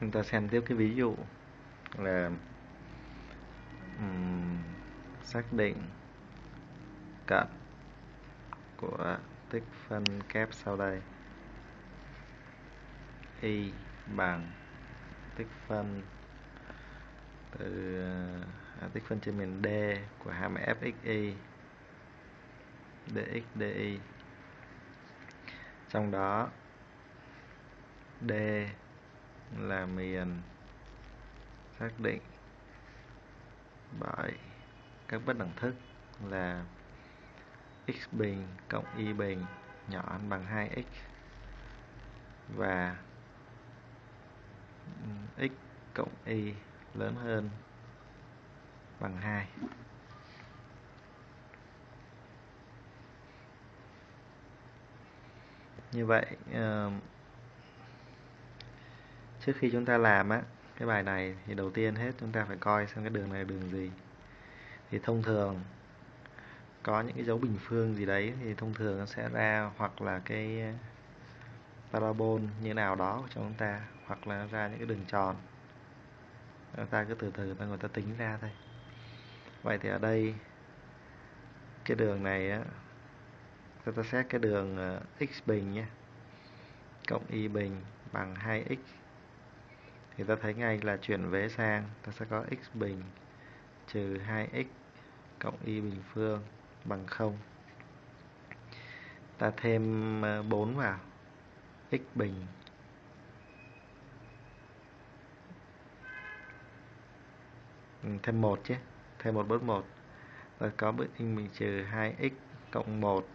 chúng ta xem tiếp cái ví dụ là um, xác định cận của tích phân kép sau đây. Y bằng tích phân từ à, tích phân trên miền D của hàm fxy dx dy trong đó D là miền. Xác định. Bởi các bất đẳng thức là x bình cộng y bình nhỏ hơn bằng 2x và x cộng y lớn hơn bằng 2. Như vậy uh, trước khi chúng ta làm á, cái bài này thì đầu tiên hết chúng ta phải coi xem cái đường này là đường gì. Thì thông thường có những cái dấu bình phương gì đấy thì thông thường nó sẽ ra hoặc là cái parabol như nào đó cho chúng ta, hoặc là ra những cái đường tròn. Chúng ta cứ từ từ ta người ta tính ra thôi. Vậy thì ở đây, cái đường này á, chúng ta xét cái đường ờ, x bình nhé, cộng y bình bằng 2x thì ta thấy ngay là chuyển vế sang, ta sẽ có x bình trừ 2x cộng y bình phương bằng 0 ta thêm ờ, 4 vào x bình. Ừ, thêm 1 chứ, thêm 1 bớt 1 rồi có bước x bình trừ 2x cộng 1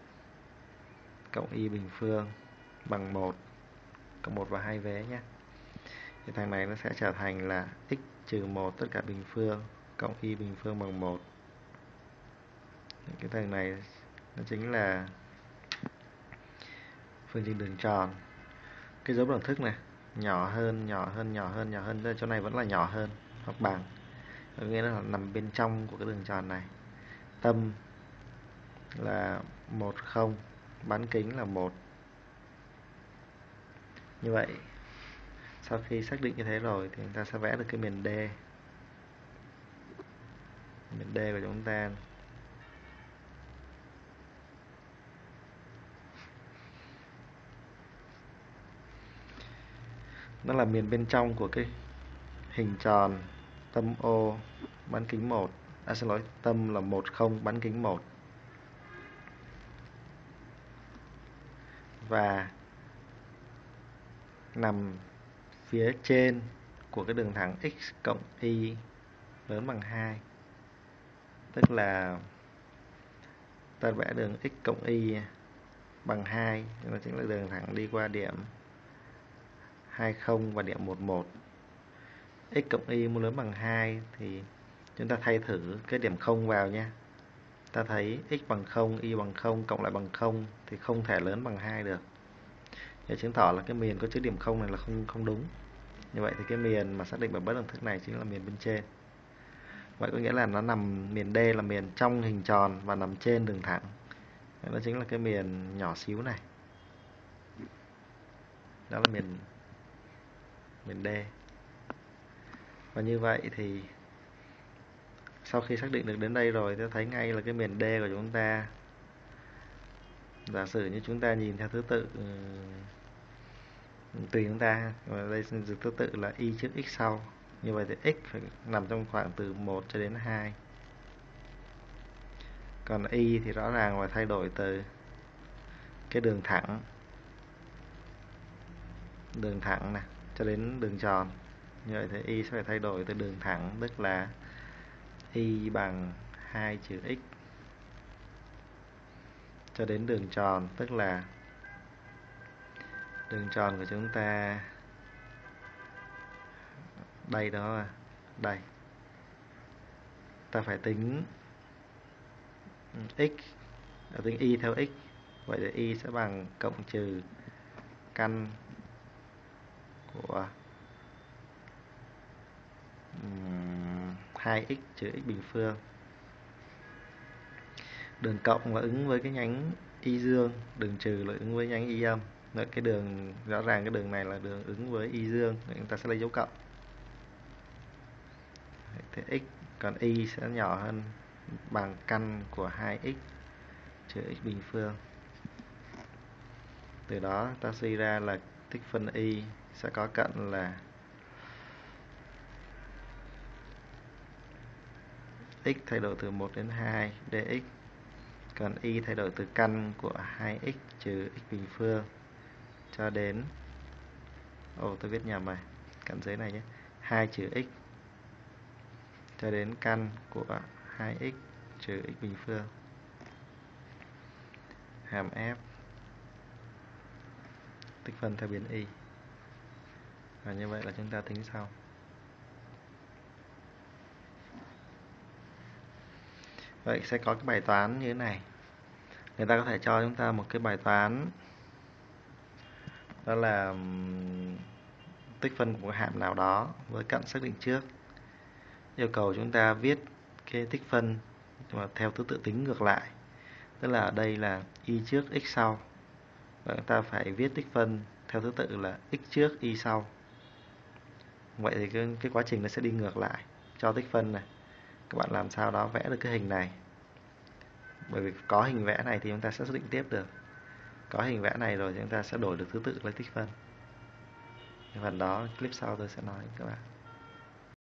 cộng y bình phương bằng 1 cộng 1 và 2 vế nhé thì thằng này nó sẽ trở thành là x trừ 1 tất cả bình phương cộng y bình phương bằng 1 cái thằng này nó chính là phương trình đường tròn. Cái dấu đẳng thức này, nhỏ hơn nhỏ hơn nhỏ hơn nhỏ hơn chỗ này vẫn là nhỏ hơn, hoặc bằng. Có nghĩa là nằm bên trong của cái đường tròn này. Tâm là một không, bán kính là một. Như vậy sau khi xác định như thế rồi thì chúng ta sẽ vẽ được cái miền D. Miền D của chúng ta. Nó là miền bên trong của cái hình tròn tâm O bán kính 1 à xin lỗi, tâm là 10 bán kính 1 và nằm phía trên của cái đường thẳng x cộng y lớn bằng 2 tức là ta vẽ đường x cộng y bằng 2 nó chính là đường thẳng đi qua điểm 20 và điểm 11 x cộng y muốn lớn bằng 2 thì chúng ta thay thử cái điểm 0 vào nha ta thấy x bằng 0, y bằng 0 cộng lại bằng 0 thì không thể lớn bằng 2 được để chứng tỏ là cái miền có chứa điểm không này là không không đúng. Như vậy thì cái miền mà xác định bằng bất đẳng thức này chính là miền bên trên. Vậy có nghĩa là nó nằm, miền D là miền trong hình tròn và nằm trên đường thẳng. Đó chính là cái miền nhỏ xíu này. Đó là miền miền D. Và như vậy thì sau khi xác định được đến đây rồi, ta thấy ngay là cái miền D của chúng ta giả sử như chúng ta nhìn theo thứ tự ừ, tùy chúng ta, và đây thứ tự là y trước x sau. Như vậy thì x phải nằm trong khoảng từ 1 cho đến 2 còn y thì rõ ràng là thay đổi từ cái đường thẳng đường thẳng này cho đến đường tròn. Như vậy thì y sẽ phải thay đổi từ đường thẳng, tức là y bằng 2 trừ x cho đến đường tròn, tức là đường tròn của chúng ta, đây đó à đây. Ta phải tính x tính y theo x, vậy thì y sẽ bằng cộng trừ căn của 2x trừ x bình phương đường cộng là ứng với cái nhánh y dương đường trừ là ứng với nhánh y âm. Đấy, cái đường rõ ràng cái đường này là đường ứng với y dương Đấy, chúng ta sẽ lấy dấu cộng. Đấy, thế x còn y sẽ nhỏ hơn bằng căn của 2x trừ x bình phương. Từ đó ta suy ra là tích phân y sẽ có cận là x thay đổi từ 1 đến 2 dx còn y thay đổi từ căn của 2x trừ x bình phương cho đến Ồ tôi viết nhầm rồi cận dưới này nhé 2 trừ x cho đến căn của 2x trừ x bình phương. Hàm f, tích phân theo biến y. Và như vậy là chúng ta tính xong vậy sẽ có cái bài toán như thế này. Người ta có thể cho chúng ta một cái bài toán đó là tích phân của hàm nào đó với cận xác định trước. Yêu cầu chúng ta viết cái tích phân mà theo thứ tự tính ngược lại. Tức là ở đây là y trước x sau. Và chúng ta phải viết tích phân theo thứ tự là x trước y sau. Vậy thì cái, cái quá trình nó sẽ đi ngược lại cho tích phân này các bạn làm sao đó vẽ được cái hình này. Bởi vì có hình vẽ này thì chúng ta sẽ xác định tiếp được. Có hình vẽ này rồi chúng ta sẽ đổi được thứ tự lấy tích phân. Phần đó clip sau tôi sẽ nói các bạn.